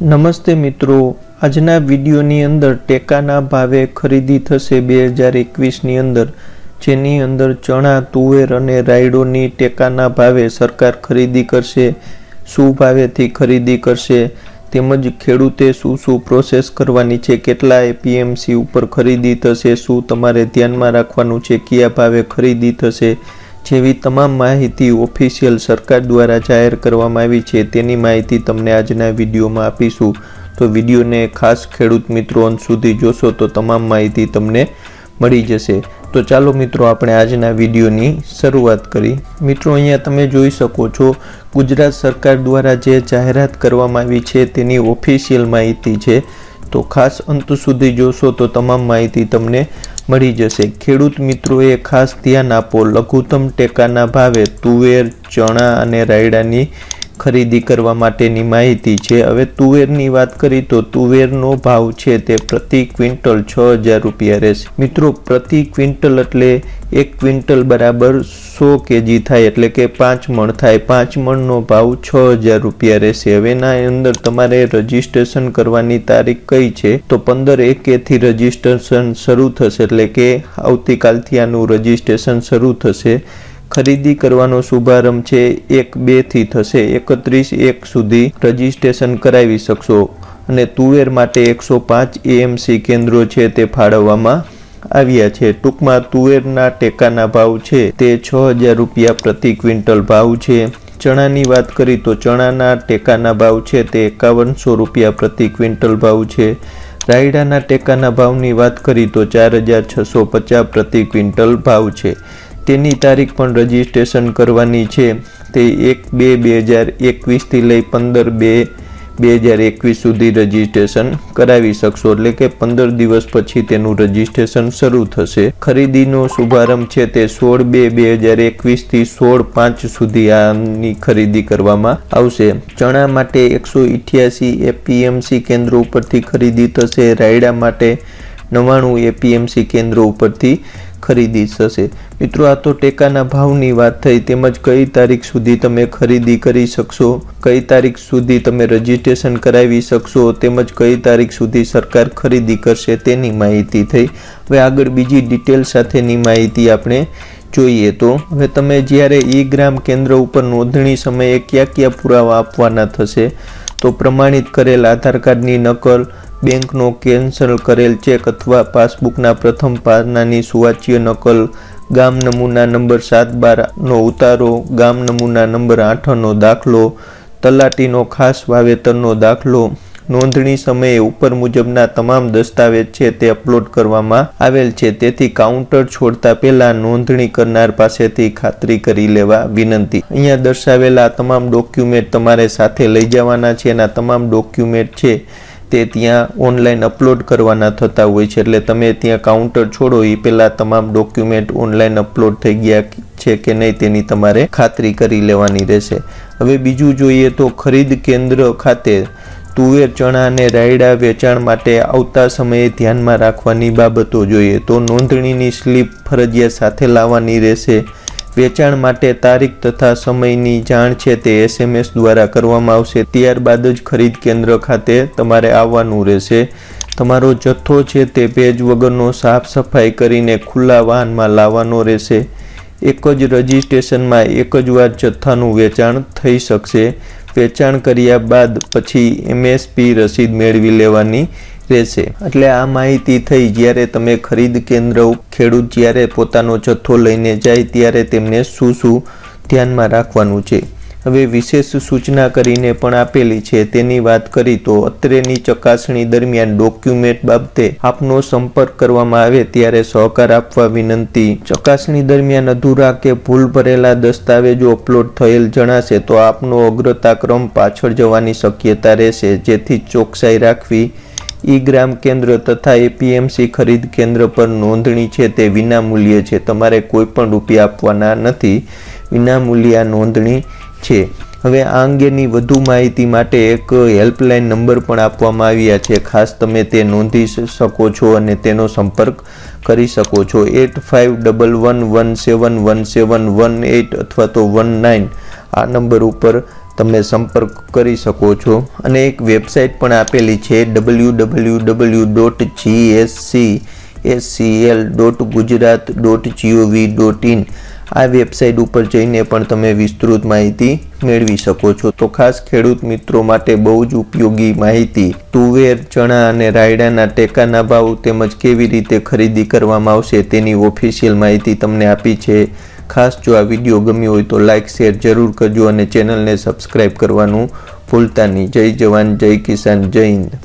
નમસ્તે મિત્રો. આજના વિડીયોની અંદર ટેકાના ભાવે ખરીદી થશે બે હજાર એકવીસની અંદર, જેની અંદર ચણા, તુવેર અને રાયડોની ટેકાના ભાવે સરકાર ખરીદી કરશે, શું ભાવેથી ખરીદી કરશે, તેમજ ખેડૂતે શું શું પ્રોસેસ કરવાની છે કેટલા એપીએમસી ઉપર ખરીદી થશે, શું તમારે ધ્યાનમાં રાખવાનું છે, કયા ભાવે ખરીદી થશે જેવી તમામ માહિતી ઓફિશિયલ સરકાર દ્વારા જાહેર કરવામાં આવી છે, તેની માહિતી તમને આજના વિડીયોમાં આપીશું. તો વિડીયોને ખાસ ખેડૂત મિત્રો અંત સુધી જોશો તો તમામ માહિતી તમને મળી જશે. તો ચાલો મિત્રો, આપણે આજના વિડીયોની શરૂઆત કરી. મિત્રો, અહીંયા તમે જોઈ શકો છો, ગુજરાત સરકાર દ્વારા જે જાહેરાત કરવામાં આવી છે, તેની ઓફિશિયલ માહિતી છે. તો ખાસ અંત સુધી જોશો તો તમામ માહિતી તમને મળી જશે. ખેડૂત મિત્રોએ ખાસ ધ્યાન આપો. લઘુત્તમ ટેકાના ભાવે તુવેર ચણા અને રાયડાની ખરીદી કરવા માટેની માહિતી છે. હવે તુવેરની વાત કરી તો તુવેરનો ભાવ છે તે પ્રતિ ક્વિન્ટલ છ હજાર રૂપિયા રહેશે. મિત્રો, પ્રતિ ક્વિન્ટલ એટલે એક ક્વિન્ટલ બરાબર સો કેજી થાય એટલે કે પાંચ મણ થાય. પાંચ મણનો ભાવ છ હજાર રૂપિયા રહેશે. હવે એના અંદર તમારે રજીસ્ટ્રેશન કરવાની તારીખ કઈ છે? તો પંદર એકેથી રજીસ્ટ્રેશન શરૂ થશે એટલે કે આવતીકાલથી આનું રજીસ્ટ્રેશન શરૂ થશે. ખરીદી કરવાનો શુભારંભ છે. એક બેથી થશે. એકત્રીસ એક સુધી રજીસ્ટ્રેશન કરાવી શકશો. અને તુવેર માટે એકસો પાંચ એએમસી કેન્દ્રો છે તે ફાળવવામાં આવ્યા છે. ટૂંકમાં તુવેરના ટેકાના ભાવ છે તે છ હજાર રૂપિયા પ્રતિ ક્વિન્ટલ ભાવ છે. ચણાની વાત કરી તો ચણાના ટેકાના ભાવ છે તે એકાવનસો રૂપિયા પ્રતિ ક્વિન્ટલ ભાવ છે. રાયડાના ટેકાના ભાવની વાત કરી તો ચાર હજાર છસો પચાસ પ્રતિ ક્વિન્ટલ ભાવ છે. તેની તારીખ પણ રજીસ્ટ્રેશન કરવાની છે. તે એક બે બે હજાર એકવીસથી લઈ પંદર બે બે હજાર એકવીસ સુધી રજીસ્ટ્રેશન કરાવી શકશો. એટલે કે પંદર દિવસ પછી તેનું રજીસ્ટ્રેશન શરૂ થશે. ખરીદીનો શુભારંભ છે તે સોળ બે બે હજાર એકવીસથી સોળ પાંચ સુધી આની ખરીદી કરવામાં આવશે. ચણા માટે એકસો ઇઠ્યાસી એપીએમસી કેન્દ્રો ઉપરથી ખરીદી થશે. રાયડા માટે નવ્વાણું એપીએમસી કેન્દ્રો ઉપરથી ખરીદી થશે. મિત્રો, આ તો ટેકાના ભાવની વાત થઈ. તેમજ કઈ તારીખ સુધી તમે ખરીદી કરી શકશો? કઈ તારીખ સુધી તમે રજીસ્ટ્રેશન કરાવી શકશો? તેમજ કઈ તારીખ સુધી સરકાર ખરીદી કરશે તેની માહિતી થઈ. હવે આગળ બીજી ડિટેલ સાથેની માહિતી આપણે જોઈએ તો, હવે તમે જ્યારે ઈ ગ્રામ કેન્દ્ર ઉપર નોંધણી સમયે કયા કયા પુરાવા આપવાના થશે? તો પ્રમાણિત કરેલ આધાર કાર્ડની નકલ બેંકનો કેન્સલ કરેલ ચેક અથવા પાસબુકના પ્રથમ પાનાની સુવાચ્ય નકલ, ગામ નમૂના નંબર સાત બારનો ઉતારો, ગામ નમૂના નંબર આઠનો દાખલો, તલાટીનો ખાસ વાવેતરનો દાખલો, નોંધણી સમયે ઉપર મુજબના તમામ દસ્તાવેજ છે તે અપલોડ કરવામાં આવેલ છે. તેથી કાઉન્ટર છોડતા પહેલા નોંધણી કરનાર પાસેથી ખાતરી કરી લેવા વિનંતી. અહીંયા દર્શાવેલા તમામ ડોક્યુમેન્ટ તમારે સાથે લઈ જવાના છે. એના તમામ ડોક્યુમેન્ટ છે તે ત્યાં ઓનલાઈન અપલોડ કરવાના થતા હોય છે. એટલે તમે ત્યાં કાઉન્ટર છોડો એ પહેલાં તમામ ડોક્યુમેન્ટ ઓનલાઈન અપલોડ થઈ ગયા છે કે નહીં તેની તમારે ખાતરી કરી લેવાની રહેશે. હવે બીજું જોઈએ તો ખરીદ કેન્દ્ર ખાતે તુવેર, ચણા અને રાયડા વેચાણ માટે આવતા સમયે ધ્યાનમાં રાખવાની બાબતો જોઈએ તો નોંધણીની સ્લીપ ફરજિયાત સાથે લાવવાની રહેશે. વેચાણ માટે તારીખ તથા સમયની જાણ છે તે એસએમએસ દ્વારા કરવામાં આવશે. ત્યારબાદ જ ખરીદ કેન્દ્ર ખાતે તમારે આવવાનું રહેશે. તમારો જથ્થો છે તે ભેજ વગરનો સાફ સફાઈ કરીને ખુલ્લા વાહનમાં લાવવાનો રહેશે. એક જ રજિસ્ટ્રેશનમાં એક જ વાર જથ્થાનું વેચાણ થઈ શકશે. વેચાણ કર્યા બાદ પછી એમએસપી રસીદ મેળવી લેવાની રહેશે એટલે આ માહિતી થઈ જ્યારે તમે ખરીદ કેન્દ્ર ખેડૂત જ્યારે પોતાનો જથ્થો લઈને જાય ત્યારે તેમને શું શું ધ્યાનમાં રાખવાનું છે. હવે વિશેષ સૂચના કરીને પણ આપેલી છે. તેની વાત કરી તો અત્રેની ચકાસણી દરમિયાન ડોક્યુમેન્ટ બાબતે આપનો સંપર્ક કરવામાં આવે ત્યારે સહકાર આપવા વિનંતી. ચકાસણી દરમિયાન અધૂરા કે ભૂલ ભરેલા દસ્તાવેજો અપલોડ થયેલ જણાશે તો આપનો અગ્રતાક્રમ પાછળ જવાની શક્યતા રહેશે. જેથી ચોકસાઈ રાખવી ઈ ગ્રામ કેન્દ્ર તથા એપીએમસી ખરીદ કેન્દ્ર પર નોંધણી છે તે વિનામૂલ્ય છે. તમારે કોઈ પણ રૂપિયા આપવાના નથી. વિનામૂલ્ય નોંધણી છે. હવે આ અંગેની વધુ માહિતી માટે એક હેલ્પલાઇન નંબર પણ આપવામાં આવ્યા છે. ખાસ તમે તે નોંધી શકો છો અને તેનો સંપર્ક કરી શકો છો. Eight five double one one seven one seven one eight અથવા તો વન નાઇન આ નંબર ઉપર તમે સંપર્ક કરી શકો છો. અને એક વેબસાઇટ પણ આપેલી છે W W W dot GSC SCL dot Gujarat dot GOV dot in આ વેબસાઇટ ઉપર જઈને પણ તમે વિસ્તૃત માહિતી મેળવી શકો છો. તો ખાસ ખેડૂત મિત્રો માટે બહુ જ ઉપયોગી માહિતી. તુવેર, ચણા અને રાયડાના ટેકાના ભાવ તેમજ કેવી રીતે ખરીદી કરવામાં આવશે તેની ઓફિશિયલ માહિતી તમને આપી છે. ખાસ જો આ વીડિયો ગમ્યો હોય તો લાઇક શેર જરૂર કરજો અને ચેનલને સબસ્ક્રાઈબ કરવાનું ભૂલતા નહીં. જય જવાન, જય કિસાન, જય હિન્દ.